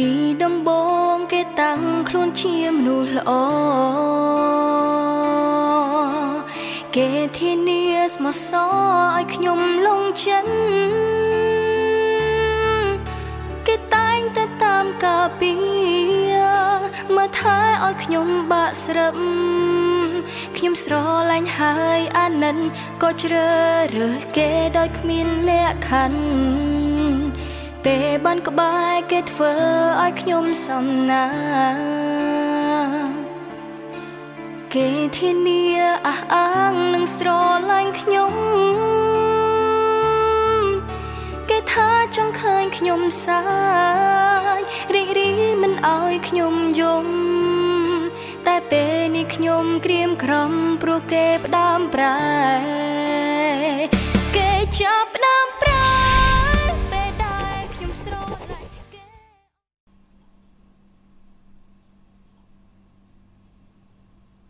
ពីដំបងគេតាំងខ្លួនជាមនុស្សល្អគេធានាស្មោះសរឲ្យខ្ញុំលងចិត្តគេតែងតែតាមការពីមើលថែឲ្យខ្ញុំបាក់ស្រឹបខ្ញុំស្រឡាញ់ហើយអាណិនក៏ជ្រើសរើសគេដោយគ្មានលក្ខខណ្ឌ ពេលបានក្បែរគេធ្វើឲ្យខ្ញុំសំណាគេធានាអះអាងនឹងស្រឡាញ់ខ្ញុំគេថាចង់ឃើញខ្ញុំសាយរីករាយមិនឲ្យខ្ញុំយំតែពេលនេះខ្ញុំក្រៀមក្រំព្រោះគេផ្ដាំប្រែ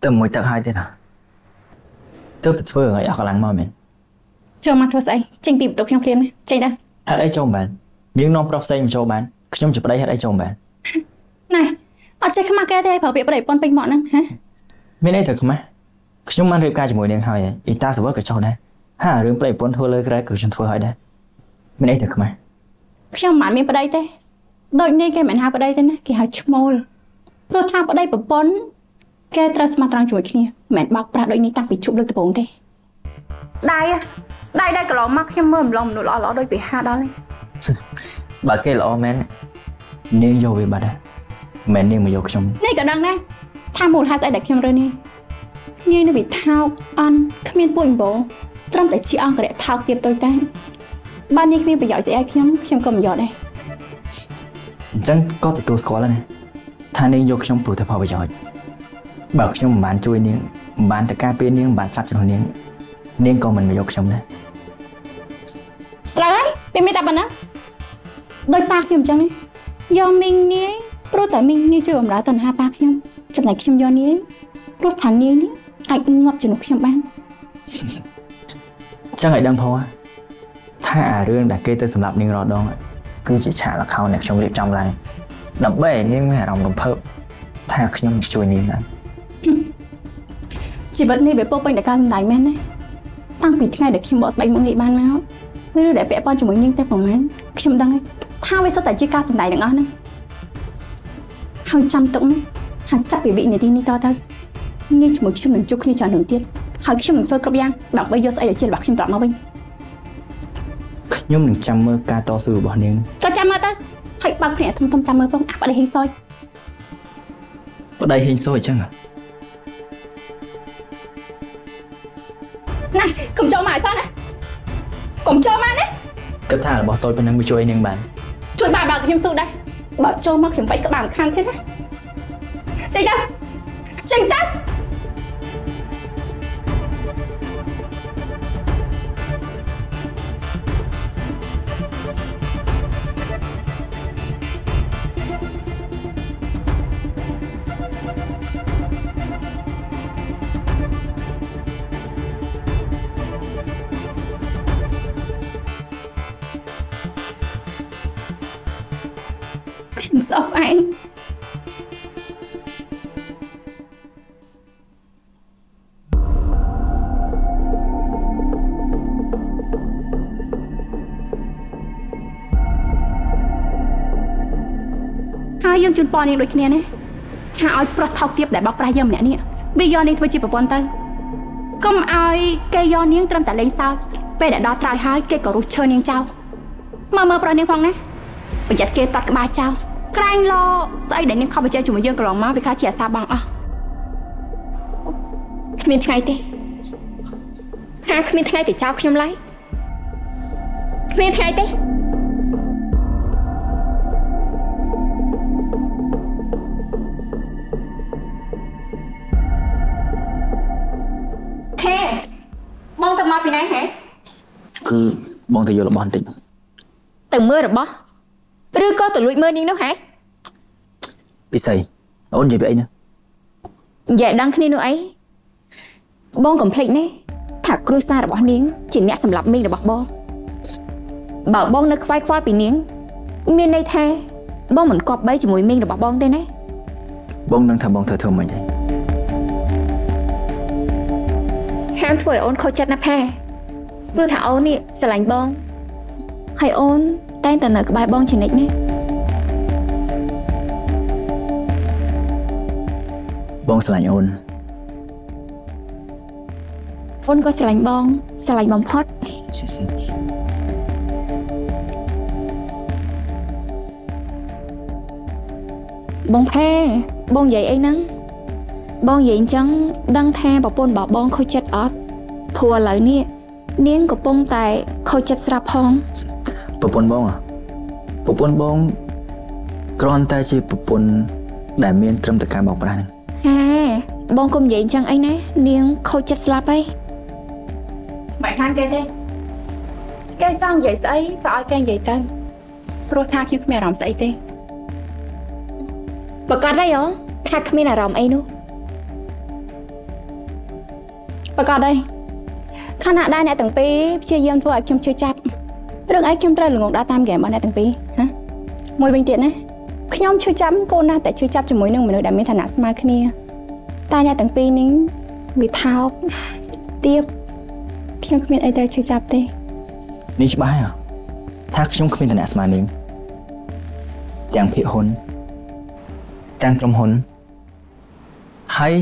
ទៅមួយទឹកហើយទេណាទើបទៅធ្វើឲ្យអស់កម្លាំងមកមែនចូលមកធ្វើស្អីចេញពីបន្ទប់ខ្ញុំភ្លាមណាចេញដែរហេតុអីចូលមិនបាននាងនាំប្រុសផ្សេងមកចូលបានខ្ញុំជាប្តីហេតុអីចូលមិនបានណែអត់ចេះខ្មាស់គេទេប្រើពាក្យប្តីប៉ុនពេញមកហ្នឹងហ៎មានអីត្រូវខ្មាស់ខ្ញុំបានរៀបការជាមួយនាងហើយអ៊ីតាសវលក៏ចោះដែរហារឿងប្តីប្រពន្ធធ្វើលើក្រែក៏ខ្ញុំធ្វើហើយដែរមានអីត្រូវខ្មាស់ខ្ញុំមិនបានមានប្តីទេដូចនេះគេមិនហៅប្តីទេណាគេហៅឈ្មោលព្រោះថាប្តីប្រពន្ធ គេត្រូវស្មោះត្រង់ជាមួយគ្នាមិនមែនបោកប្រាស់ដូចនេះតាំងពីជប់លើកដំបូងទេស្ដាយស្ដាយដែរកន្លងមកខ្ញុំមើលម្លងមនុស្សល្អល្អដូចពីហាដល់នេះបើគេល្អមែននាងយកវាបាត់ដែរមិនមែននាងមកយកខ្ញុំនេះក៏ដឹងដែរថាមូលហេតុស្អីដែលខ្ញុំរើសនេះងាយនៅពីថោកអន់គ្មានពួយអម្បូរត្រឹមតែជាអង្គរៈថោកទៀតទៅតែបាននេះគ្មានប្រយោជន៍ស្អីឲ្យខ្ញុំខ្ញុំក៏មិនយកដែរអញ្ចឹងក៏ទទួលស្គាល់ដែរណាថានាងយកខ្ញុំព្រោះតែផលប្រយោជន៍ បើខ្ញុំមិនបានជួយនាងមិនបានទៅការពារនាងមិនបានស្លាប់ជំនួសនាងនាងក៏មិនមកយកខ្ញុំដែរត្រូវហើយវាមានតែប៉ុណ្ណាដោយប៉ាខ្ញុំអញ្ចឹងណាយកមីងនាយព្រោះតែមីងនាយជួយបម្រើតណ្ហាប៉ាខ្ញុំចំណែកខ្ញុំយកនាយព្រោះថានាយនេះអាចងាប់ជំនួសខ្ញុំបានចឹងឲ្យដឹងផងថាអារឿងដែលគេទៅសម្លាប់នាងរដងគឺជាឆាកល្ខោនដែលខ្ញុំរៀបចំឡើងដើម្បីឲ្យនាងមានអារម្មណ៍រំភើបថាខ្ញុំជួយនាងដែរ ជីវិតនេះវាពោរពេញដោយការសម្ដែងមែនណាតាំងពីថ្ងៃដែលខ្ញុំបកស្បែកមុខនេះបានមកឬដែលពាក់ព័ន្ធជាមួយនាងតែប្រហែលខ្ញុំដឹងហើយថាវាសុទ្ធតែជាការសម្ដែងទាំងអស់ហ្នឹងហើយចាំទុកណាហើយចាប់ពីវិនាទីនេះតទៅនាងជាមួយខ្ញុំនឹងជួបគ្នាច្រើននឹងទៀតហើយខ្ញុំនឹងធ្វើគ្រប់យ៉ាងដើម្បីយកស្អីដែលជារបស់ខ្ញុំត្រឡប់មកវិញខ្ញុំនឹងចាំមើលការតស៊ូរបស់នាងក៏ចាំមើលទៅហើយបើកភ្នែកធំធំចាំមើលផងអាប្តីហេងសយប្តីហេងសូអញ្ចឹងហ៎ ណាកុំចូលមកឲ្យសោះណាកុំចូលមកណាគិតថារបស់តូចប៉ុណ្ណឹងវាជួយនាងបានជួយបើបើកខ្ញុំស៊ូដែរបើចូលមកខ្ញុំបែកក្បាលម្ខាងទៀតណាចេញទៅចេញទៅ ស្អប់ឯងហើយយើងជូនពរនាងដូចគ្នាណាថាឲ្យប្រុសថោកទាបដែលបោកប្រាស់យើងម្នាក់នេះវាយកនាងធ្វើជាប្រពន្ធទៅកុំឲ្យគេយកនាងត្រឹមតែលេងសើចពេលដែលដល់ត្រើយហើយគេក៏រុះឈើនាងចោលមើលមើលប្រុសនាងផងណាប្រយ័ត្នគេតត់ក្បាលចោល ក្រែងលោស្អីដែលនាងខំបញ្ជាជាមួយយើងកន្លងមកវាខ្លាចជាអាសាបងអស់គ្មានថ្ងៃទេថាគ្មានថ្ងៃទៅចោលខ្ញុំឡើយគ្មានថ្ងៃទេខេបងទៅមកពីណាហ៎គឺបងទៅយករបស់បន្តិចទៅមើលរបស់ឬក៏ទៅលួចមើលនាងនោះហ៎ ពិសីអូននិយាយពីអីណានិយាយដឹងគ្នានោះអីបងកំភ្លេចនេះថាគ្រួសាររបស់នាងជាអ្នកសម្លាប់មីងរបស់បងបើបងនៅខ្វាយខ្វល់ពីនាង មានន័យថាបងមិនគប់បីជាមួយមីងរបស់បងទេណាបងនឹងថាបងធ្វើធ្វើមិនអីហាមធ្វើឲ្យអូនខូចចិត្តណាផែព្រោះថាអូននេះស្រឡាញ់បងហើយអូនតែងតែនៅក្បែរបងជានិច្ចណា បងស្រឡាញ់អូនអូនក៏ស្រឡាញ់បងស្រឡាញ់បំផុតបងផែបងនិយាយអីហ្នឹងបងនិយាយអញ្ចឹងដឹងថាប្រពន្ធរបស់បងខូចចិត្តអត់ព្រោះឥឡូវនេះនាងកំពុងតែខូចចិត្តស្រាប់ផងប្រពន្ធបងប្រពន្ធបងគ្រាន់តែជាប្រពន្ធដែលមានត្រឹមតែការបោកប្រាស់ហ្នឹង ហេបងកុំនិយាយអញ្ចឹងអីណានាងខូចចិត្តស្លាប់អីមិនខានគេទេគេចង់និយាយស្អីក៏ឲ្យគេនិយាយទៅព្រោះថាខ្ញុំគ្មានអារម្មណ៍ស្អីទេប្រកាសហើយហ៎ថាគ្មានអារម្មណ៍អីនោះប្រកាសហើយខណៈដែរអ្នកទាំងពីរព្យាយាមធ្វើឲ្យខ្ញុំជឿចាប់រឿងអីខ្ញុំត្រូវល្ងងដើរតាមហ្គេមរបស់អ្នកទាំងពីរហ៎មួយវិញទៀតណា ខ្ញុំជឿចាប់កូនណាស់តែជឿចាប់ជាមួយនឹងមនុស្សដែលមានឋានៈស្មើគ្នា តែអ្នកទាំងពីរនេះវាថោកទៀបខ្ញុំគ្មានអីត្រូវជឿចាប់ទេនេះច្បាស់ហ៎ថាខ្ញុំគ្មានឋានៈស្មើនឹងទាំងភិហ៊ុនទាំងក្រុមហ៊ុនហើយ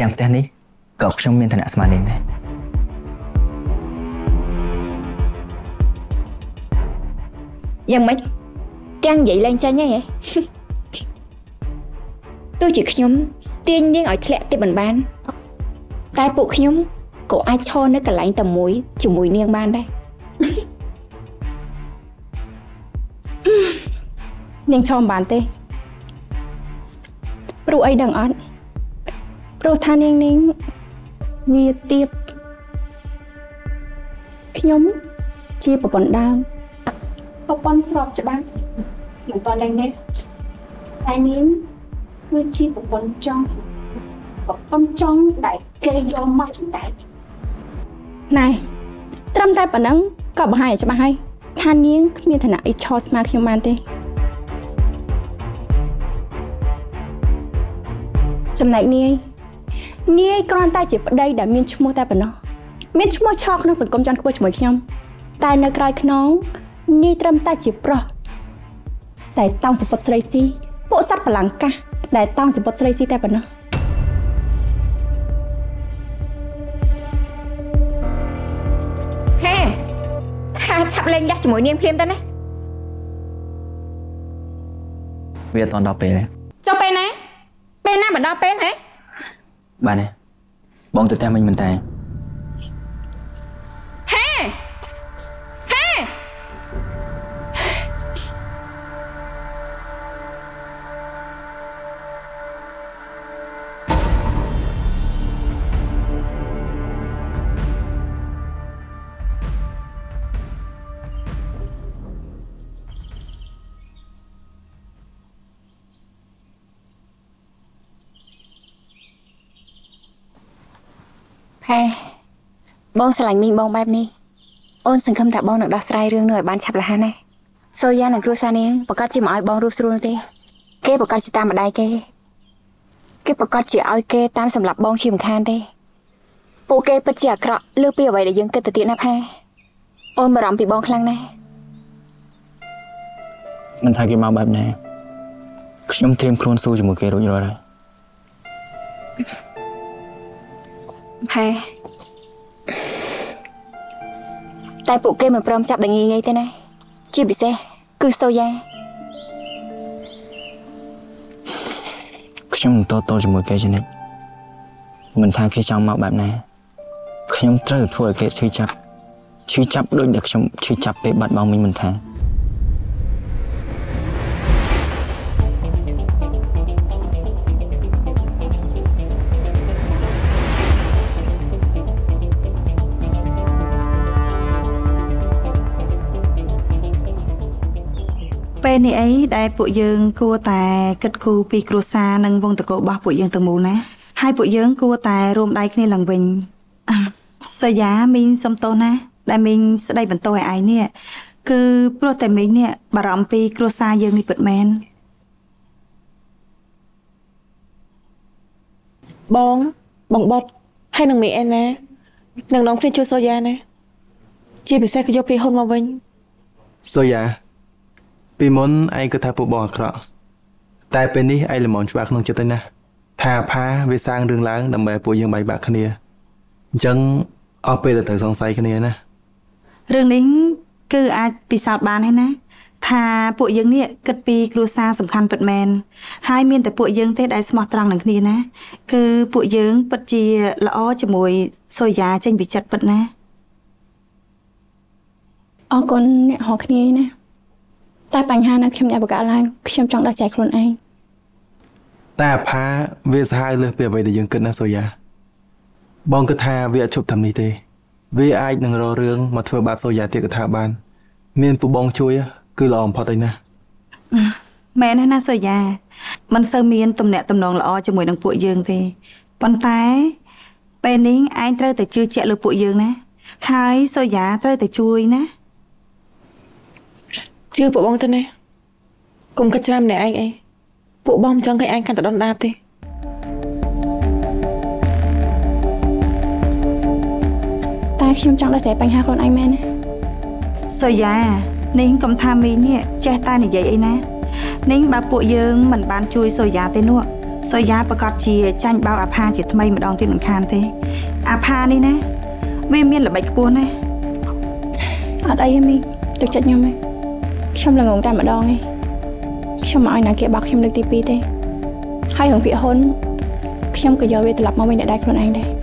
ទាំងផ្ទះនេះក៏ខ្ញុំមានឋានៈស្មើនឹងដែរយ៉ាងម៉េច ទាំងនិយាយឡើងចាញ់ហីទោះជាខ្ញុំទាញនាងឲ្យធ្លាក់ទីមិនបាន តែពួកខ្ញុំក៏អាចឈរនៅកន្លែងតែមួយជាមួយនាងបានដែរនាងឈរមិនបានទេព្រោះអីដឹងអត់ព្រោះថានាងនាងវាទៀបខ្ញុំជាប្រពន្ធដើមប្រពន្ធស្របច្បាស់ មិនតឡើងនេះតែនាងគឺជាប្រពន្ធចង់ប្រពន្ធចង់ដែលគេយកមកដែរណែត្រឹមតែប៉ុណ្ណឹងក៏បង្ហាញឲ្យច្បាស់ហើយថានាងគ្មានឋានៈអីឆោស្មើខ្ញុំបានទេចំណែកនាយនាយគ្រាន់តែជាប្តីដែលមានឈ្មោះតែប៉ុណ្ណោះមានឈ្មោះឆោក្នុងសង្គមចន់ខ្ពស់ជាមួយខ្ញុំតែនៅក្រៅខ្នងនាយត្រឹមតែជាប្រុស តែតោងសពុតស្រីស៊ីពួកសត្វបលាំងកាសដែលតោងសពុតស្រីស៊ីតែប៉ុណ្ណោះហេថាឆាប់លេងលះជាមួយនាងភ្លាមទៅណាវាអត់ដល់ពេលទេចុះពេលណាពេលណាមិនដល់ពេលហ៎បាទទេបងទៅផ្ទះមិញមិនតែ ហេបងស្រឡាញ់មីងបងបែបនេះអូនសង្ឃឹមថាបងនឹងដោះស្រាយរឿងនោះឲ្យបានឆាប់រហ័សណាសូយ៉ានិងគ្រួសារនាងប្រកាសជាមិនឲ្យបងរស់ស្រួលទេគេប្រកាសជាតាមម្ដាយគេគេប្រកាសជាឲ្យគេតាមសម្រាប់បងជាមិនខានទេពួកគេពិតជាអាក្រក់លើពីអ្វីដែលយើងគិតទៅទៀតណាផែអូនបារម្ភពីបងខ្លាំងណាស់មិនថាគេមកបែបណាខ្ញុំត្រៀមខ្លួនស៊ូជាមួយគេរួចរាល់ហើយ ផែតែពួកគេមិនព្រមចាប់ដល់ងាយងាយទេណាជាពិសេសគឺសូយ៉ាខ្ញុំតតជាមួយគេជានិច្ចមិនថាគេចង់មកបែបណាខ្ញុំត្រូវធ្វើឲ្យគេឈឺចាប់ឈឺចាប់ដូចដែលខ្ញុំឈឺចាប់ពេលបាត់បង់មិញមិនថា ពេលនេះអីដែលពួកយើងគួរតែគិតគូរពីគ្រួសារនិងវងតកោរបស់ពួកយើងទាំងមូលណាហើយពួកយើងគួរតែរួមដៃគ្នាឡើងវិញសយ៉ាមីងសំទោសណា ដែលមីងស្ដីបន្ទោសឲ្យឯងនេះគឺព្រោះតែមីងនេះបារម្ភពីគ្រួសារយើងនេះពិតមែនបងបងបត់ហើយនឹងមីអែនណានឹងនាំគ្នាជួយសូយ៉ាណាជាពិសេសគឺយកពីហ៊ុនមកវិញសូយ៉ា ពីមុនឯងគិតថាពួកបងអាក្រក់តែពេលនេះឯងល្មមច្បាស់ក្នុងចិត្តហើយណាថាផាវាសាងរឿងឡើងដើម្បីឲ្យពួកយើងបែកបាក់គ្នាអញ្ចឹងអស់ពេលទៅសង្ស័យគ្នាណារឿងនេះគឺអាចពិសោធន៍បានហើយណា ថាពួកយើងនេះគិតពីគ្រួសារសំខាន់ពិតមែនហើយមានតែពួកយើងទេដែលស្មោះត្រង់នឹងគ្នាណាគឺពួកយើងពិតជាល្អជាមួយសូយ៉ាចេញពីចិត្តពិតណាអរគុណអ្នករកគ្នាឯណា តែបញ្ហានៅខ្ញុំអ្នកបកឡើងខ្ញុំចង់ដោះស្រាយខ្លួនឯងតែអាផាវាសាហាវលើសពីអ្វីដែលយើងគិតណាសូយ៉ាបងគិតថាវាអត់ឈប់តាមនេះទេ វាអាចនឹងរករឿងមកធ្វើបាបសូយ៉ាទៀតក៏ថាបាន មានពូបងជួយគឺល្អបំផុតហើយណាមែនហើយណាសូយ៉ាមិនសូវមានទំនាក់ទំនងល្អជាមួយនឹងពួកយើងទេប៉ុន្តែពេលនេះឯងត្រូវតែជឿជាក់លើពួកយើងណា ហើយសូយ៉ាត្រូវតែជួយណា ជឿពួកបងទៅណាកុំគិតច្រើនម្នាក់ឯងអីពួកបងមិនចង់ឃើញឯងកាន់តែដុនដាបទេតែខ្ញុំចង់ដោះស្រាយបញ្ហាខ្លួនឯងមែនណាសូយ៉ានាងកុំថាមីងនេះចេះតែនិយាយអីណានាងបើពួកយើងមិនបានជួយសូយ៉ាទេនោះសូយ៉ាប្រកាសជាចាញ់បោកអាផាជាថ្មីម្ដងទៀតមិនខានទេ អាផានេះណាវាមានល្បិចខ្ពស់ណាស់អត់អីទេមីទឹកចិត្តខ្ញុំទេ ខ្ញុំល្ងងតែម្ដងឯងខ្ញុំមកឲ្យណាគេបោកខ្ញុំលើកទី2ទេហើយរឿងពាក្យហ៊ុនខ្ញុំក៏យកវាត្រឡប់មកវិញនៅដៃខ្លួនឯងដែរ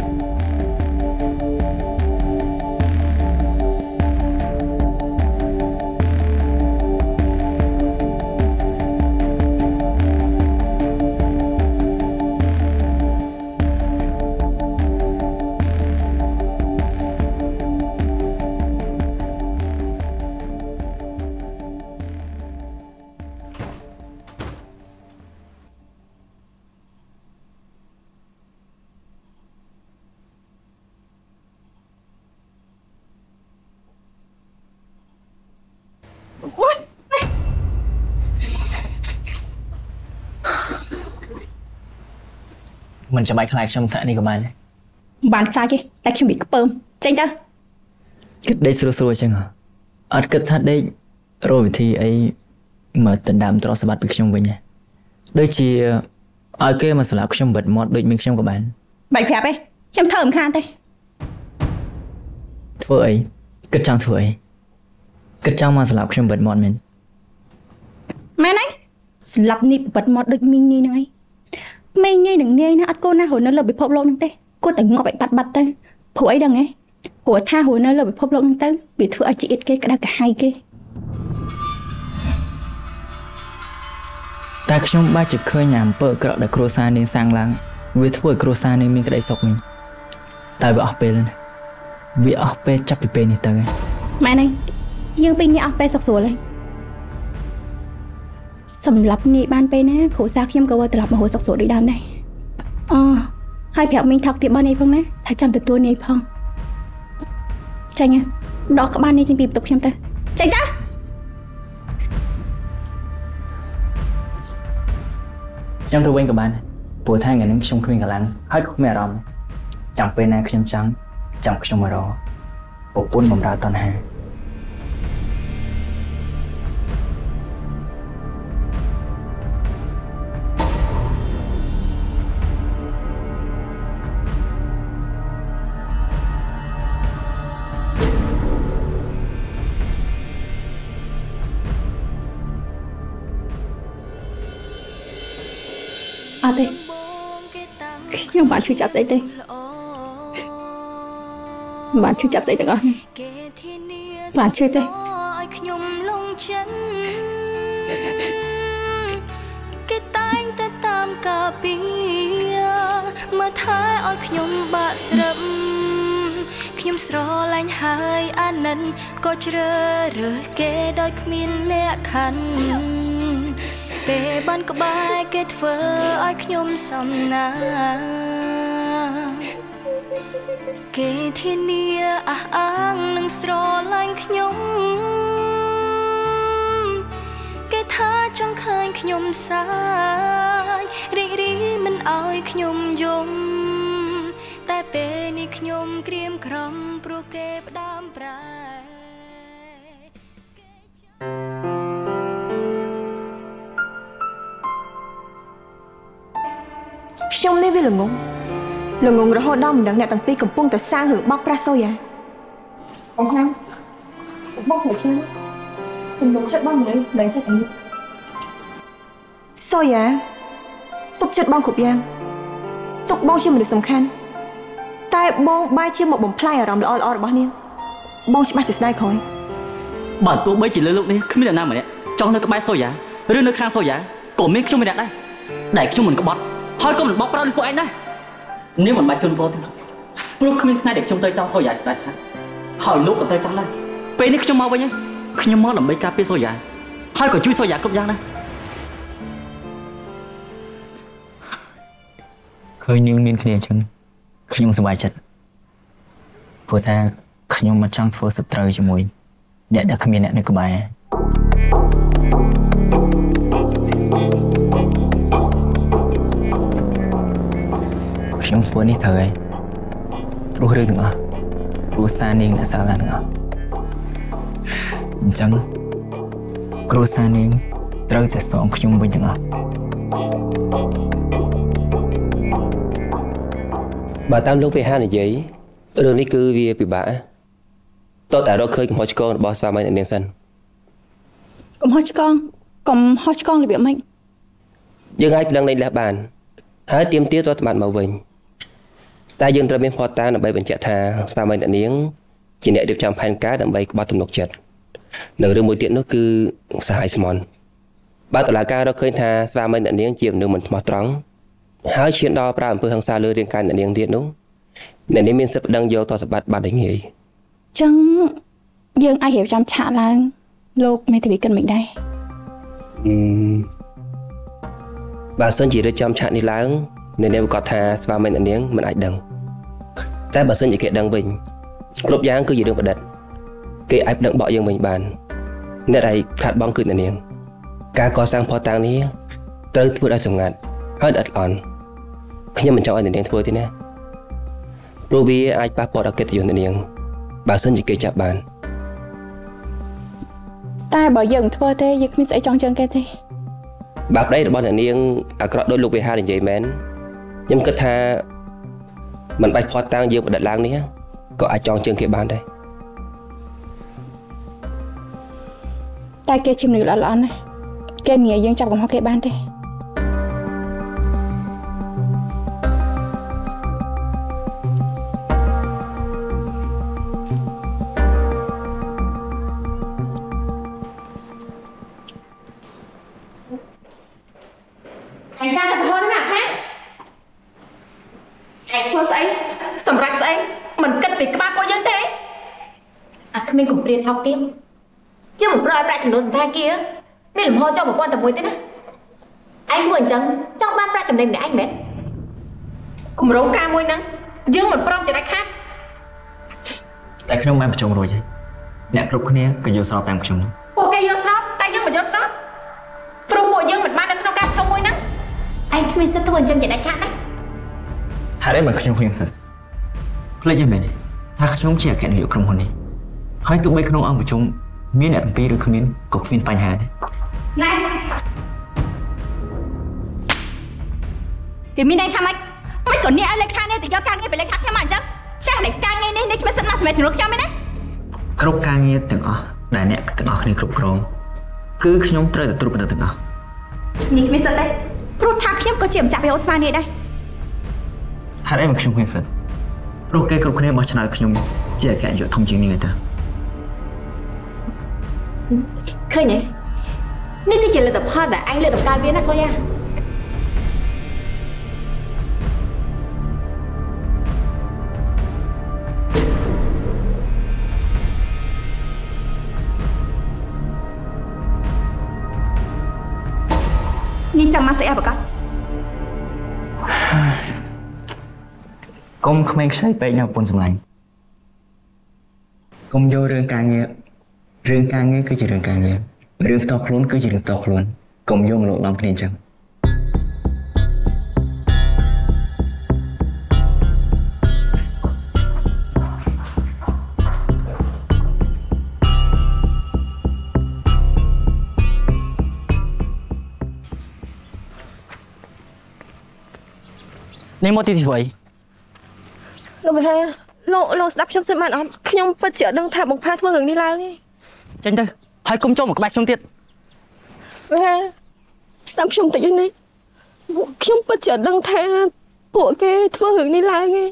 មិនចាំបាច់ខ្លាចខ្ញុំថ្នាក់នេះក៏បានដែរមិនបានខ្លាចទេតែខ្ញុំ bị ខ្ពើមចេញទៅគិតដេកស្រួលស្រួលអញ្ចឹងហ៎អត់គិតថាដេករកវិធីអីមកដណ្ដើមទ្រព្យសម្បត្តិពីខ្ញុំវិញហ៎ដូចជាឲ្យគេមកសម្លាប់ខ្ញុំបិទមាត់ដូចមីងខ្ញុំក៏បានបាច់ប្រាប់ទេខ្ញុំធ្វើមិនខានទេធ្វើអីគិតចង់ធ្វើអីគិតចង់មកសម្លាប់ខ្ញុំបិទមាត់មែនមែនហើយស្លាប់នេះបិទមាត់ដូចមីងញីហ្នឹងឯង មីងញីនឹងនាយណាអត់កូនណារស់នៅលើពិភពលោកហ្នឹងទេគួរតែងាប់ឲ្យបាត់បាត់ទៅព្រោះអីដឹងហ៎ព្រោះថារស់នៅលើពិភពលោកហ្នឹងទៅវាធ្វើឲ្យជីវិតគេក្តៅក្រហាយគេតែខ្ញុំបាច់ជាឃើញអាអំពើអាក្រក់ដែលគ្រួសារនាងសាងឡើងវាធ្វើឲ្យគ្រួសារនាងមានក្តីសុខវិញតែវាអស់ពេលហើយណាវាអស់ពេលចាប់ពីពេលនេះទៅហើយម៉ែនេះយើងពីរនាក់អស់ពេលសុខស្រួលហើយ សម្រាប់នាយបានពេលណាគ្រូសាខ្ញុំក៏វិលត្រឡប់មករស់សុខស្រួលដូចដើមដែរអូហើយប្រាប់មីងថកទៀតបងនាយផងណាថាចាំទទួលនាយផងចាញ់ហ៎ដកក្បាលនាយចេញពីបន្ទប់ខ្ញុំទៅចេញទៅខ្ញុំទៅវិញក៏បានដែរព្រោះថាថ្ងៃនេះខ្ញុំគ្មានកម្លាំងហើយក៏គ្មានអារម្មណ៍ដែរចាំពេលណាខ្ញុំចង់ចាំខ្ញុំមករកប្រពន្ធបំរើតណ្ហា ត់ទេខ្ញុំមិនបានឈឺចាប់ស្អីទេមិនបានឈឺចាប់ស្អីទាំងអស់នេះគេធានាបាទជឿទេឲ្យខ្ញុំលងចិត្តគេតែងតែតាមការពីមើលថែឲ្យខ្ញុំបាក់ស្រឹបខ្ញុំស្រឡាញ់ហើយអាណិនក៏ជ្រើសរើសគេដោយគ្មានលក្ខខណ្ឌពេលបានក្បែរ គេធ្វើឲ្យខ្ញុំសំណាគេធានាអះអាងនឹងស្រឡាញ់ខ្ញុំគេថាចង់ឃើញខ្ញុំសាយរីករាយមិនឲ្យខ្ញុំយំតែពេលនេះខ្ញុំក្រៀមក្រំព្រោះគេ នេះវាល្ងងល្ងងរហូតដល់មិនដឹងអ្នកទាំងពីរកំពុងតែសាងរឿងបោកប្រាស់សូយ៉ាបងណាបងមកជិះខ្ញុំមកចិត្តបងមិនលែងចិត្តទាំងនេះសូយ៉ាទុកចិត្តបងគ្រប់យ៉ាងទុកបងជាមនុស្សសំខាន់តែបងបែរជាមកបំផ្លាញអារម្មណ៍ល្អៗរបស់នាងបងច្បាស់ជាស្ដាយក្រោយបើទោះបីជាលើលោកនេះគ្មានអ្នកណាម្នាក់ចង់នៅក្បែរសូយ៉ាឬនៅខាងសូយ៉ាក៏មានខ្ញុំម្នាក់ដែរដែលខ្ញុំមិនក្បត់ ហើយក៏មិនបោកប្រាស់នឹងពួកឯងដែរនាងមិនបាច់ជន់ពោទេព្រោះគ្មានថ្ងៃដែលខ្ញុំទៅចោលសូយ៉ាដែរថាហើយលោកក៏ទៅចោលដែរពេលនេះខ្ញុំមកវិញហើយខ្ញុំមកដើម្បីការពារសូយ៉ាហើយក៏ជួយសូយ៉ាគ្រប់យ៉ាងដែរឃើញនាងមានគ្នាអញ្ចឹងខ្ញុំសប្បាយចិត្តព្រោះថាខ្ញុំមិនចង់ធ្វើសត្រូវជាមួយអ្នកដែលគ្មានអ្នកនៅក្បែរ ខ្ញុំធ្វើនេះត្រូវហើយព្រោះរឿងទាំងអស់គ្រួសារនាងអ្នកសាឡាទាំងអស់អញ្ចឹងគ្រួសារនាងត្រូវតែសងខ្ញុំវិញទាំងអស់បើតាមលោកវិហារនិយាយរឿងនេះគឺវាពិបាកតើតែរកឃើញកំហុសឆ្គងរបស់ស្វាមីអ្នកនាងសិនកំហុសឆ្គងកំហុសឆ្គងរបៀបម៉េចយើងអាចប្តឹងលែងលះបានហើយទាមទារទ្រព្យសម្បត្តិមកវិញ តែយើងត្រូវមានភស្តុតាងដើម្បីបញ្ជាក់ថាស្វាមីអ្នកនាងជាអ្នករៀបចំផែនការដើម្បីក្បត់ទំនុកចិត្តនៅរឿងមួយទៀតនោះគឺសហាយស្មន់បើតឡាការរកឃើញថាស្វាមីអ្នកនាងជាមនុស្សមិនស្មោះត្រង់ហើយឈានដល់ប្រើអំពើហិង្សាលើរាងកាយអ្នកនាងទៀតនោះអ្នកនាងមានសិទ្ធិប្តឹងយកទ្រព្យសម្បត្តិបាត់តែងាយចឹងយើងអាចរៀបចំឆាកឡើងលោកមេធាវីគិតមិនដែរអឺបើសិនជារៀបចំឆាកនេះឡើងអ្នកនាងប្រកាសថាស្វាមីអ្នកនាងមិនអាចដឹង តែបើសិនជាគេដឹងវិញគ្រប់យ៉ាងគឺជារឿងប្រឌិត គេអាចប្តឹងបកយើងវិញបានអ្នកដែលខាត់បងគឺអ្នកនាង ការកសាងផតតាំងនេះត្រូវធ្វើដោយសម្ងាត់ហើយល្អិតល្អន់ខ្ញុំមិនចង់ឲ្យអ្នកនាងធ្វើទេណាព្រោះវាអាចប៉ះពាល់ដល់កិត្តិយសអ្នកនាងបើសិនជាគេចាប់បានតែបើយើងមិនធ្វើទេយើងគ្មានស្អីចង់ជើងគេទេបើប្តីរបស់អ្នកនាងអាក្រក់ដោយលោកវិហារនិយាយមែនខ្ញុំគិតថា មិនបាច់ផត់តាំងយើងបដិតឡើងនេះក៏អាចចងជើងគេបានដែរតែគេជាមនុស្សល្អល្អន់ណាស់គេមិនងាយយើងចាប់កំហុសគេបានទេ ថោកទៀតយើងមិនប្រឲ្យប្រាក់ចំណូលសន្តាគារមានលំហចុះប្រព័ន្ធតែមួយទេណាឯងធ្វើអញ្ចឹងចង់បានប្រាក់ចំណេញម្នាក់ឯងមែនគម្រោងការមួយហ្នឹងយើងមិនព្រមជាដាច់ខាតតែខ្ញុំបានប្រជុំរួចហើយអ្នកគ្រប់គ្នាក៏យល់ស្របតាមខ្ញុំដែរពួកគេយល់ស្របតែយើងមិនយល់ស្របព្រោះពួកយើងមិនបាននៅក្នុងការប្រជុំមួយហ្នឹងឯងគ្មានសិទ្ធិធ្វើអញ្ចឹងជាដាច់ខាតណាហេតុអីបើខ្ញុំឃើញសិនភ្លេចយ៉ាងមែនទេថាខ្ញុំជាអគ្គនាយកក្រុមហ៊ុននេះ ហើយទោះបីក្នុងអង្គប្រជុំមានអ្នកទាំងពីរឬគ្មានក៏គ្មានបញ្ហាដែរណែវាមានន័យថាម៉េចមិនក៏អ្នកឲ្យលេខានេះទៅយកការងារពីលេខាខ្ញុំមកអញ្ចឹងចាស់តែការងារនេះនេះគ្មានសិទ្ធិមកសម្រាប់ជំនួសខ្ញុំទេណាគ្រប់ការងារទាំងអស់ដែលអ្នកទាំងអស់គ្នាគ្រប់គ្រងគឺខ្ញុំត្រូវតែត្រួតពិនិត្យទាំងអស់នេះគ្មានសិទ្ធិទេព្រោះថាខ្ញុំក៏ជាម្ចាស់វីអូស្មាននេះដែរហេតុអីបើខ្ញុំគ្មានសិទ្ធិព្រោះគេគ្រប់គ្នាបោះឆ្នោតខ្ញុំជាអគ្គនាយកធំជាងនេះឯតា ឃើញទេនេះគឺជាលទ្ធផលដែលឯងលើកតម្កើងវាណាសូយ៉ានេះចាំមកស្អីអីប្រកាសកុំក្មេងខ្ចីពេកនៅប្រពន្ធសម្លាញ់កុំយករឿងការងារ រឿងការងារគឺជារឿងការងាររឿងផ្ទាល់ខ្លួនគឺជារឿងផ្ទាល់ខ្លួនកុំយកមកលោកដំគ្នាអញ្ចឹងអនាងមកទីទីអ្វីលោកវិហារលោកលោកស្ដាប់ខ្ញុំសិនបានអត់ខ្ញុំពិតជាអត់ដឹងថាបងផាធ្វើរឿងនេះឡើងទេ ចេញទៅហើយកុំចូលមកក្បាច់ខ្ញុំទៀតវិហារស្ដាប់ខ្ញុំតិចនេះខ្ញុំពិតជាអត់ដឹងថាពួកគេធ្វើរឿងនេះឡើងទេ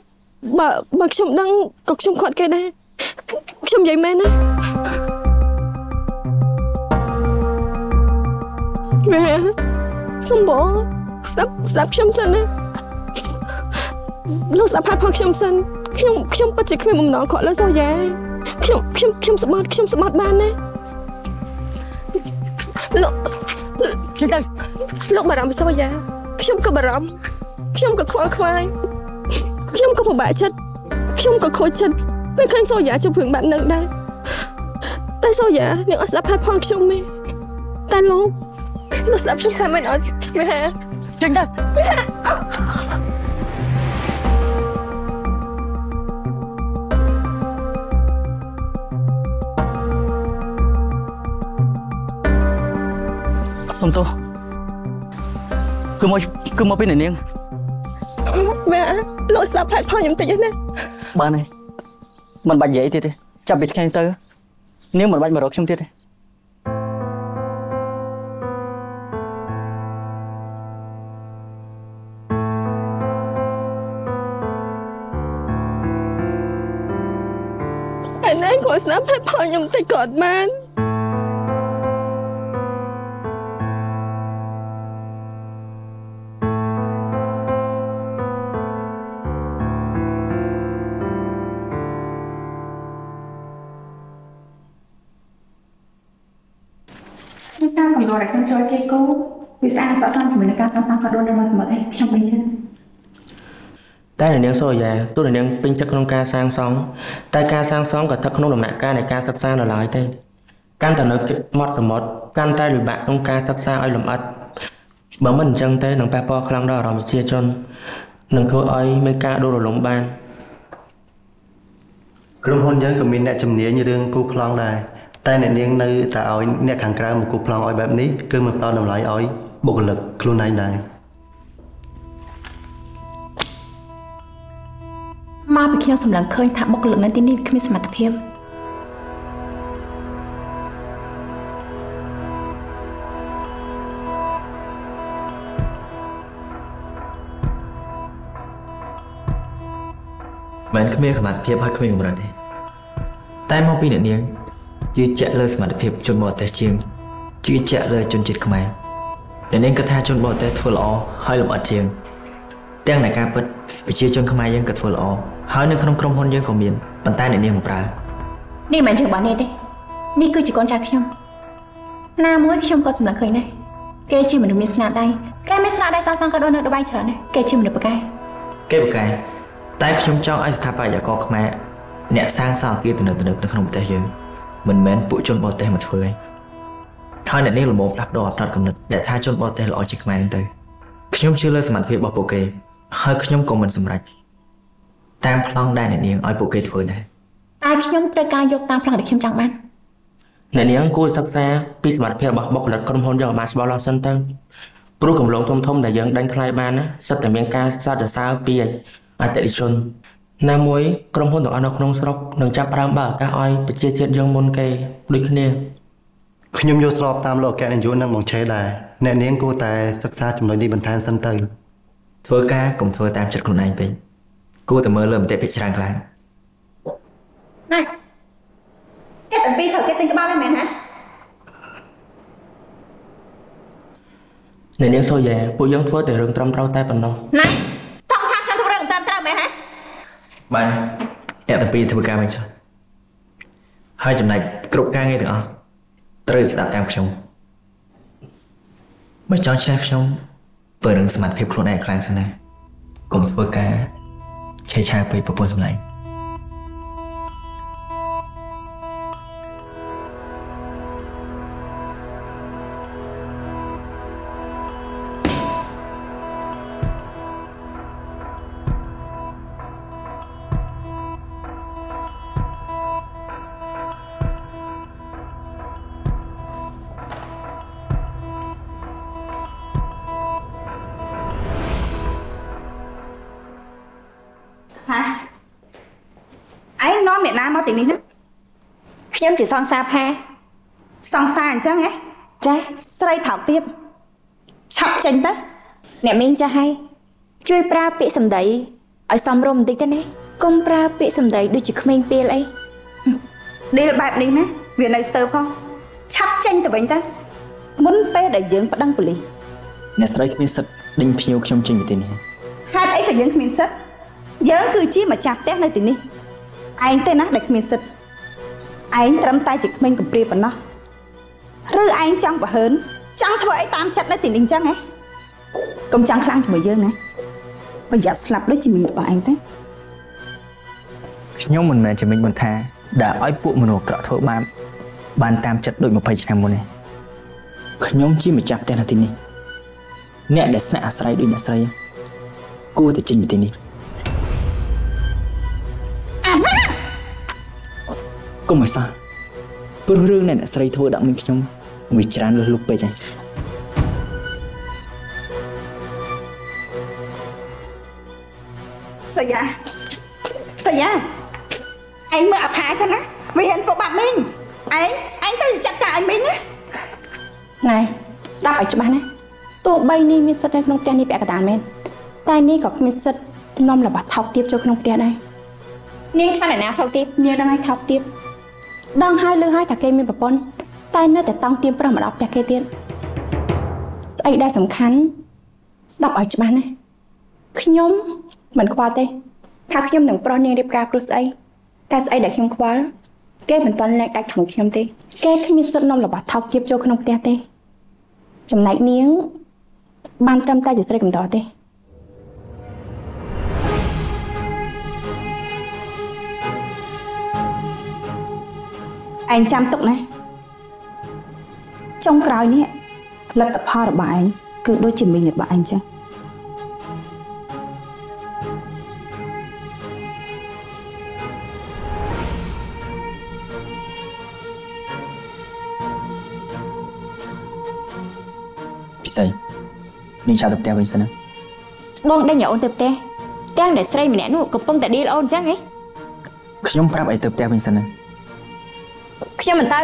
បើបើខ្ញុំដឹងក៏ខ្ញុំខាត់គេដែរខ្ញុំនិយាយមែនណាវិហារសំបងស្ដាប់ស្ដាប់ខ្ញុំសិនណាលោកស្ដាប់ផាត់ផងខ្ញុំសិនខ្ញុំខ្ញុំពិតជាគ្មានបំណងខកលើសូយ៉ា ខ្ញុំខ្ញុំខ្ញុំសបាត់ខ្ញុំសបាត់បានណាលោកចេញទៅលោកបារម្ភសូយ៉ាខ្ញុំក៏បារម្ភខ្ញុំក៏ខ្វល់ខ្វាយខ្ញុំក៏ពិបាកចិត្តខ្ញុំក៏ខូចចិត្តពេលឃើញសូយ៉ាជួបរឿងបាត់នឹងដែរតែសូយ៉ានឹងអត់ស្ដាប់ផាត់ផងខ្ញុំទេតែលោកលោកស្ដាប់ខ្ញុំថាមិនអត់មែនចេញទៅ សុំទោសគឺមកគឺមកពីអ្នកនាងមែនលោកស្ដាប់ផាត់ផងខ្ញុំតិចណាបានហើយមិនបាច់និយាយទៀតទេចាប់ពីថ្ងៃនេះទៅនាងមិនបាច់មករកខ្ញុំទៀតទេអានឯងគាត់ស្ដាប់ផាត់ផងខ្ញុំតិចក៏អត់បាន នឹងការកំណត់ឲ្យខ្ញុំចូលគេគោវាស្អាតស័ក្តិសមជាមួយនឹងការសាងសង់កាដូនៅមកសមុទ្រឯងខ្ញុំពេញចិត្តតែអ្នកនាងសូយ៉ាទោះអ្នកនាងពេញចិត្តក្នុងការសាងសង់តែការសាងសង់ក៏ស្ថិតក្នុងដំណាក់កាលនៃការសិក្សានៅឡើយទេកាន់តែនៅជិតមាត់សមុទ្រកាន់តែលំបាកក្នុងការសិក្សាឲ្យលម្អិតបើមិនអញ្ចឹងទេនឹងប៉ះពាល់ខ្លាំងដល់អារម្មណ៍ប្រជាជននឹងធ្វើឲ្យមានការដួលរលំបានក្រុមហ៊ុនយើងក៏មានអ្នកជំនាញរឿងគូប្លង់ដែរ តែអ្នកនាងនៅតែឲ្យអ្នកខាងក្រៅមកគូប្លង់ឲ្យបែបនេះគឺមិនផ្ដល់តម្លៃឲ្យបុគ្គលិកខ្លួនឯងដែរមកពីខ្ញុំសម្លឹងឃើញថាបុគ្គលិកនៅទីនេះគ្មានសមត្ថភាពមិនគ្មានសមត្ថភាពហើយគ្មានកម្រិតទេតែមកពីអ្នកនាង ជឿជាក់លើសមត្ថភាពជនបរទេសជាងជឿជាក់លើជនជាតិខ្មែរអ្នកនាងគិតថាជនបរទេសធ្វើល្អហើយលម្អិតជាងទាំងនៃការពិតប្រជាជនខ្មែរយើងក៏ធ្វើល្អហើយនៅក្នុងក្រុមហ៊ុនយើងក៏មានប៉ុន្តែអ្នកនាងមិនប្រើនេះមិនមែនជារបស់នេះទេនេះគឺជាកូនចៅខ្ញុំណាមួយខ្ញុំក៏សម្លឹងឃើញដែរគេជាមនុស្សមានស្នាដៃគេមានស្នាដៃសាងសង់កាដូនៅដបៃច្រើនណាស់គេជាមនុស្សប្រកែកគេបកកែតែខ្ញុំចង់ឲ្យស្ថាបត្យករខ្មែរអ្នកសាងសង់អគារទំនើបៗនៅក្នុងប្រទេសយើង មិនមែនពួកជនបរទេសមកធ្វើទេហើយអ្នកនេះល្មមផ្លាស់ប្ដូរអត្តកំណត់ដែលថាជនបរទេសល្អជាងខ្មែរហ្នឹងទៅខ្ញុំជឿលើសមត្ថភាពរបស់ពួកគេហើយខ្ញុំក៏មិនសម្រេចតាមប្លង់ដែលអ្នកនាងឲ្យពួកគេធ្វើដែរតែខ្ញុំត្រូវការយកតាមប្លង់ដែលខ្ញុំចង់បានអ្នកនាងគួរសិក្សាពីសមត្ថភាពរបស់បុគ្គលិកក្រុមហ៊ុនយើងឲ្យបានច្បាស់លាស់សិនទៅព្រោះគម្រោងធំធំៗដែលយើងដេញថ្លៃបានណាសិតតែមានការសរសើរពីអតិថិជន ណាមួយក្រុមហ៊ុនទាំងអស់នៅក្នុងស្រុកនឹងចាប់ផ្ដើមបើកឱកាសឲ្យប្រជាជាតិយើងមុនគេដូចគ្នាខ្ញុំយល់ស្របតាមលោកអគ្គនាយកនិងបងឆេដែរអ្នកនាងគួរតែសិក្សាចំណុចនេះបន្ថែមសិនទៅធ្វើការកុំធ្វើតាមចិត្តខ្លួនឯងពេកគួរតែមើលលើមតិភាគច្រើនខ្លាំងណែគេទាំងពីរត្រូវគេទិញក្បាលដែរមែនហ៎អ្នកនាងសូយ៉ាពួកយើងធ្វើតែរឿងត្រឹមត្រូវតែប៉ុណ្ណោះណែចង់ថាខ្ញុំធ្វើរឿងតាមត្រូវមែនហ៎ បានអ្នកទាំងពីរធ្វើការមិនចុះហើយចំណែកគ្រប់ការងារទាំងអស់ត្រូវស្ដាប់តាមខ្ញុំបើចង់ឆ្នះខ្ញុំបើរឿងសមត្ថភាពខ្លួនឯងខ្លាំងសិនណាកុំធ្វើការឆេឆាពេកប្រពន្ធសម្លាញ់ ជាសង្សារផាសង្សារអញ្ចឹងហ៎ចាស្រីថោកទៀតឆាប់ចេញទៅអ្នកមីងចាស់ហើយជួយប្រើពាក្យសម្ដីឲ្យសមរម្យបន្តិចទៅណាកុំប្រើពាក្យសម្ដីដូចជាក្មេងពេលអីឌីលបែបនេះណាវានៅស្ទើរផងឆាប់ចេញទៅវិញទៅមុនពេលដែលយើងប្តឹងប៉ូលីសអ្នកស្រីគ្មានសិទ្ធិដេញភ្ញៀវខ្ញុំចេញពីទីនេះហេតុអីក៏យើងគ្មានសិទ្ធិយើងគឺជាម្ចាស់ផ្ទះនៅទីនេះឯងទេណាដែលគ្មានសិទ្ធិ ឯងត្រឹមតែជាក្មេងកំព្រាប៉ុណ្ណោះឬឯងចង់បើហើនចង់ធ្វើអីតាមចិត្តនៅទីនេះអញ្ចឹងហ៎កុំចង់ខ្លាំងជាមួយយើងណាប្រយ័ត្នស្លាប់ដូចជាមីងរបស់ឯងទៅខ្ញុំមិនមែនជាមិញបន្ថាដែលឲ្យពួកមនុស្សអាក្រក់ធ្វើបាបបានតាមចិត្តដូច20ឆ្នាំមុនទេខ្ញុំជាម្ចាស់ផ្ទះនៅទីនេះអ្នកដែលស្នាក់អាស្រ័យដូចអ្នកស្រីគួរតែចេញពីទីនេះ កុំឲ្យសោះព្រោះរឿងដែលអ្នកស្រីធ្វើដាក់មិញខ្ញុំវាច្រើនលើសលុបពេកហើយសយ៉ាសយ៉ាឯងមើលអាផាចឹងណាវាហ៊ានធ្វើបាបមីងឯងឯងត្រូវចាត់ការឲ្យមីងណាណែស្ដាប់ឲ្យច្បាស់ណាទោះបីនេះមានសិទ្ធិនៅក្នុងផ្ទះនេះពាក់កណ្ដាលមែនតែនេះក៏គ្មានសិទ្ធិនាំរបស់ថោកទាបចូលក្នុងផ្ទះដែរនាងថាអ្នកណាថោកទាបនាងដឹងឲ្យថោកទាប ដឹងហើយលឺហើយថាគេមានប្រពន្ធតែនៅតែតង់ទៀមប្រុសមកដល់ផ្ទះគេទៀតស្អីដែលសំខាន់ស្ដាប់ឲ្យច្បាស់ណាខ្ញុំមិនខ្វល់ទេថាខ្ញុំនឹងប្រុសនាងរៀបការព្រោះស្អីតែស្អីដែលខ្ញុំខ្វល់គេមិនតន់លែងដាច់ក្នុងខ្ញុំទេគេគ្មានសិទ្ធិនាំរបស់ថោកទាបចូលក្នុងផ្ទះទេចំណែកនាងបានត្រឹមតែជាស្រីកំដរទេ ឯងចាំទុកណាចុងក្រោយនេះលទ្ធផលរបស់ឯងគឺដូចជាមីងរបស់ឯងចឹងពិសីនេះឆាប់ទៅផ្ទះវិញសិនណាបងដេញឲ្យអូនទៅផ្ទះទាំងដែលស្រីម្នាក់នោះកំពុងតែឌីលអូនអញ្ចឹងហ៎ខ្ញុំប្រាប់ឲ្យទៅផ្ទះវិញសិនណា ខ្ញុំមិនទៅ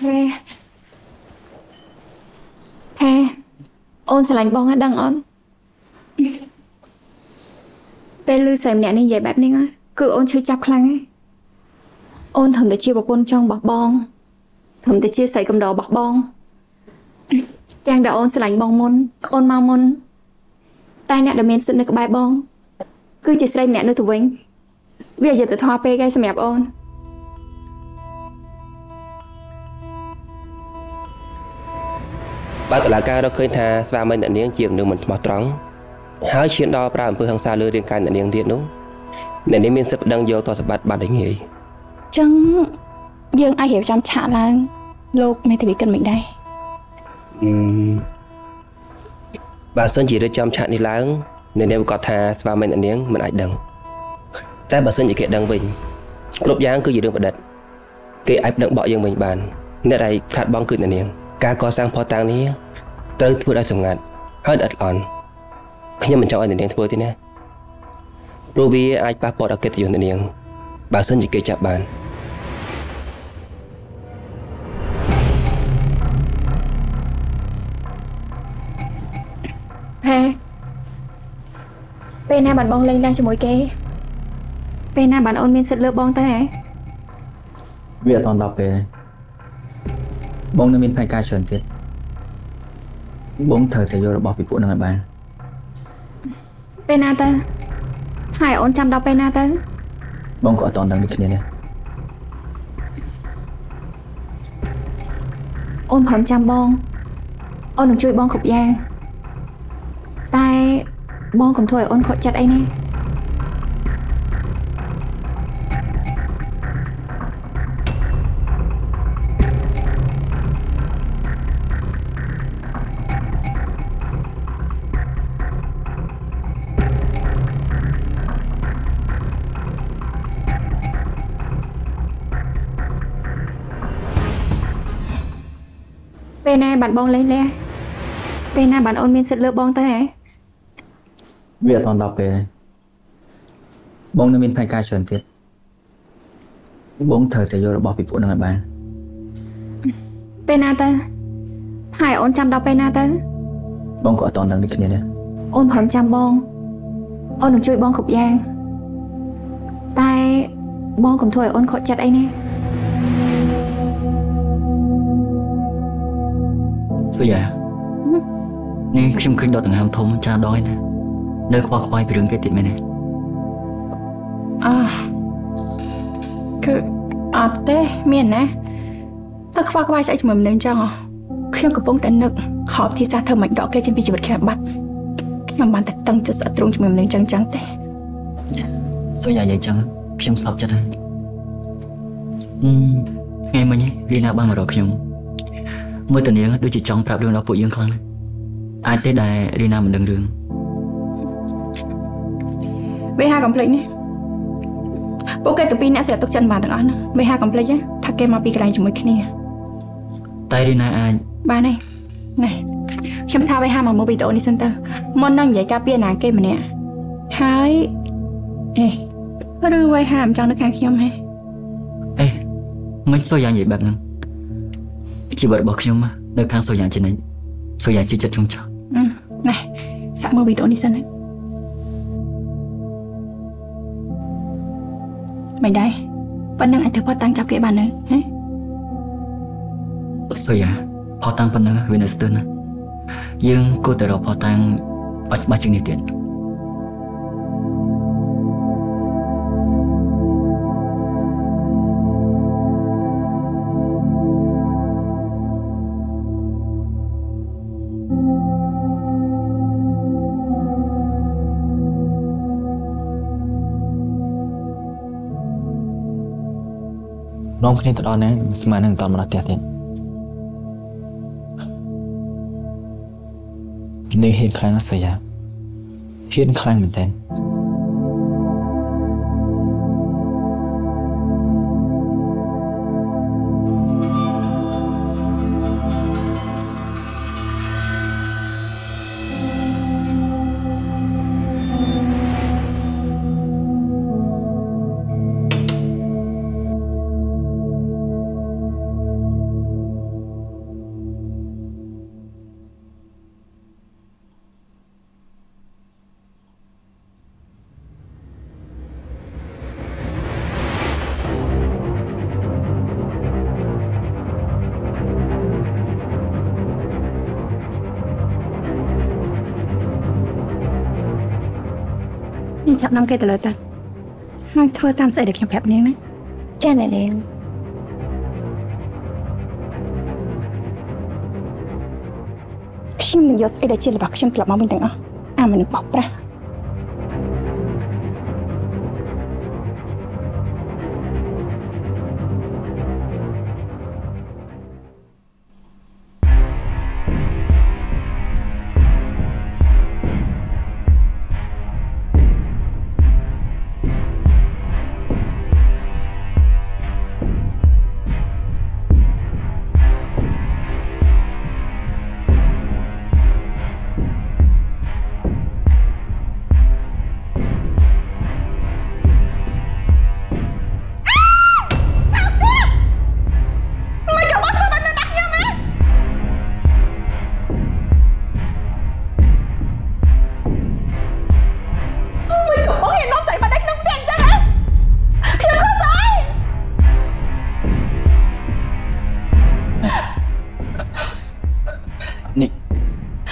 ហេហេអូនស្រឡាញ់បងហ៎ដឹងអូន ពេលលឺស្រីម្នាក់នេះនិយាយបែបនេះហ៎គឺអូនឈឺចាប់ខ្លាំងហ៎អូនធំតែជាប្រពន្ធចង់របស់បងធំតែជាស្រីកំដររបស់បងទាំងដែលអូនស្រឡាញ់បងមុនអូនមកមុន តែអ្នកដែលមានសិទ្ធិនៅក្បែរបង គឺជាស្រីម្នាក់នោះទៅវិញវាអយុត្តិធម៌ពេកឯងសម្រាប់អូនបើតុលាការរកឃើញថាស្វាមីអ្នកនាងជាមនុស្សមិនស្មោះត្រង់ ហើយឈានដល់ប្រើអំពើហិង្សាលើរាងកាយអ្នកនាងទៀតនោះអ្នកនាងមានសិទ្ធិប្តឹងយកទោសសម្បត្តិបានតែងាយចឹងយើងអាចរៀបចំឆាកឡើងលោកមេធាវីគិតមិនដែរអឺបើសិនជារៀបចំឆាកនេះឡើងអ្នកនាងប្រកាសថាស្វាមីអ្នកនាងមិនអាចដឹង តែបើសិនជាគេដឹងវិញគ្រប់យ៉ាងគឺជារឿងប្រឌិតគេអាចប្តឹងបកយើងវិញបាន អ្នកដែលខាត់បងគឺអ្នកនាង ការកសាងផតតាំងនេះត្រូវធ្វើដោយសម្ងាត់ហើយល្អិតល្អន់ ខ្ញុំមិនចង់ឲ្យអ្នកនាងធ្វើទេណាព្រោះវាអាចប៉ះពាល់ដល់កិត្តិយសអ្នកនាង បើសិនជាគេចាប់បានហេពេលណាបានបងលេងឡើងជាមួយគេ ពេលណាបានអូនមានសិទ្ធិលើបងទៅហ៎វាអត់តន់ដល់ពេលទេបងនៅមានផែនការច្រើនទៀតបងត្រូវតែយករបស់ពីពួកនឹងឲ្យបាន ពេលណាទៅហើយអូនចាំដល់ពេលណាទៅបងក៏អត់តន់ដឹងដូចគ្នាដែរអូនព្រមចាំបងអូននឹងជួយបងគ្រប់យ៉ាងតែបងកុំធ្វើឲ្យអូនខកចិត្តអីណា ពេលណាបានបងលេងលះពេលណាបានអូនមានសិទ្ធិលើបងទៅហ៎វាអត់ទាន់ដល់ពេលទេបងនៅមានផែនការច្រើនទៀតបងត្រូវតែយករបស់ពីពួកនឹងឲ្យបានពេលណាទៅហើយអូនចាំដល់ពេលណាទៅបងក៏អត់ទាន់ដឹងដូចគ្នាដែរអូនព្រមចាំបងអូននឹងជួយបងគ្រប់យ៉ាងតែបងកុំធ្វើឲ្យអូនខកចិត្តអីណា សុយានេះខ្ញុំឃើញដកដង្ហើមធំច្រើនដងហើយណានៅខ្វល់ខ្វាយពីរឿងគេទៀតមែនទេអឺគឺអត់ទេមានណាតើខ្វល់ខ្វាយស្អីជាមួយមនុស្សអញ្ចឹងហ៎ខ្ញុំកំពុងតែនឹកខប់ទីសាស្ត្រធ្វើមិនដកគេចេញពីជីវិតខ្ញុំបាត់ខ្ញុំបានតែតឹងចិត្តស្អិតទ្រង់ជាមួយមនុស្សអញ្ចឹងចឹងទេសុយានិយាយចឹងខ្ញុំស្អប់ចិត្តហើយអឺថ្ងៃមិញរីណាបានមករកខ្ញុំ មើលតានាងដូចជាចង់ប្រាប់រឿងដល់ពួកយើងខ្លាំងណាស់អាចទេដែលរីណាមិនដឹងរឿងវាហាកំភ្លេចនេះពួកគេទាំងពីរអ្នកស្រាទុកចិត្តបានទាំងអស់ហ្នឹងវាហាកំភ្លេចណាថាគេមកពីកន្លែងជាមួយគ្នាតែរីណាអាចបានទេណែខ្ញុំថាវាហាមកមើលវីដេអូនេះសិនទៅមុននឹងនិយាយការពីណាគេម្នាក់ហើយអេឬវាហាមិនចង់នៅខាងខ្ញុំហេអេមិនសូយ៉ានិយាយបែបហ្នឹង ជីវិតរបស់ខ្ញុំនៅខាងសូយ៉ាជានិច្ចសូយ៉ាជាចិត្តខ្ញុំចោះអឺណែសាក់មើលវីដេអូនេះសិនណាមិនដែរប៉ុណ្ណឹងអាចធ្វើផតតាំងចាប់គេបាននៅហ៎សូយ៉ាផតាំងប៉ុណ្ណឹងវានៅស្ទើរណាស់យើងគួរតែរកផតាំងឲ្យច្បាស់ជាងនេះទៀត នាំគ្នាទៅដល់ណាស្មាននឹងតមកដល់ផ្ទះទៀតនេះហ៊ានខ្លាំងណាស់សូយ៉ាហ៊ានខ្លាំងមែនតើ ខ្ញុំចាប់នាំគេទៅលើទៅហើយធ្វើតាមស្អីដែលខ្ញុំប្រាប់នាងណាចាអ្នកនាងខ្ញុំនឹងយកស្អីដែលជារបស់ខ្ញុំត្រឡប់មកវិញទាំងអស់អាមនុស្សបោកប្រាស់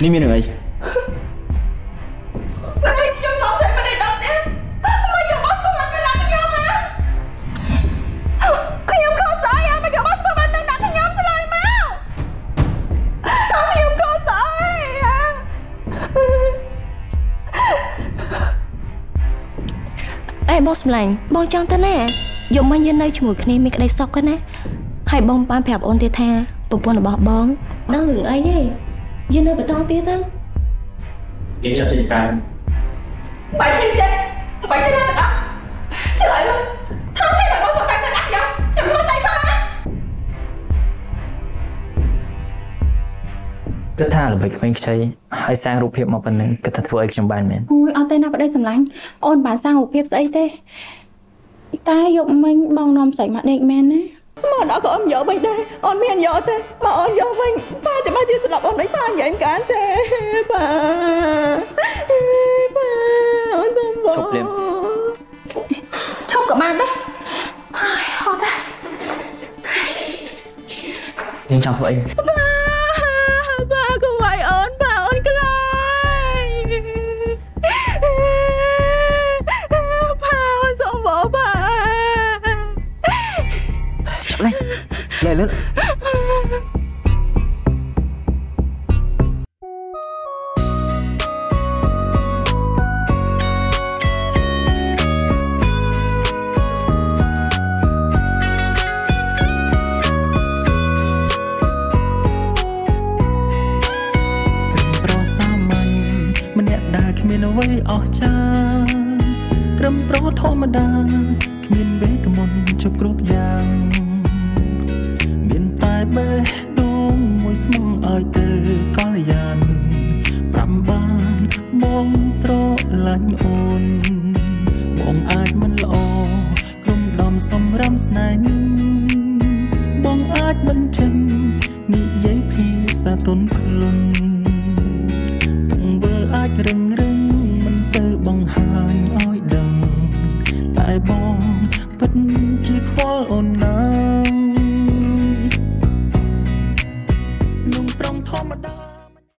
នេះមានរឿងអីមិនឲ្យខ្ញុំនាំស្អីមកដេកដល់ផ្ទះមិនក៏បងធ្វើមកដាក់ខ្ញុំហ៎ខ្ញុំខុសស្អីហ៎មិនក៏បងធ្វើមកដាក់ខ្ញុំឆ្លើយមកតើខ្ញុំខុសស្អីហ៎អេបងសម្លាញ់បងចង់ទៅណាយកមកយើងនៅជាមួយគ្នាមានក្តីសុខណាហើយបងបានប្រាប់អូនទៀតថាប្រពន្ធរបស់បងដឹងរឿងអីទេ យើងនៅបន្តទៀតទៅយើងចាប់ទៅតាមបាច់ចេញទេបាច់ទេណាទាំងអស់ឆ្លើយមកថាទេបើបងបងតែដាក់យកខ្ញុំធ្វើស្អីផងគិតថាល្បិចក្មេងខ្ចីហើយសាងរូបភាពមកប៉ុណ្ណឹងគិតថាធ្វើឲ្យខ្ញុំបានមែនអូយអត់ទេណាប្តីសម្លាញ់អូនបានសាងរូបភាពស្អីទេតែយប់មិញបងនាំស្រីមកដេកមែនណា មកដល់ក៏អមយកវិញដែរអូនមានយកទេបើអូនយកវិញប៉ាចាំមកជាស្លាប់អូនមិនប៉ាញ៉ែមកានទេប៉ាប៉ាអូនសុំបងជប់លឹមជប់ក៏បានដែរអើយអត់ដែរនាងចង់ធ្វើអីប៉ា it.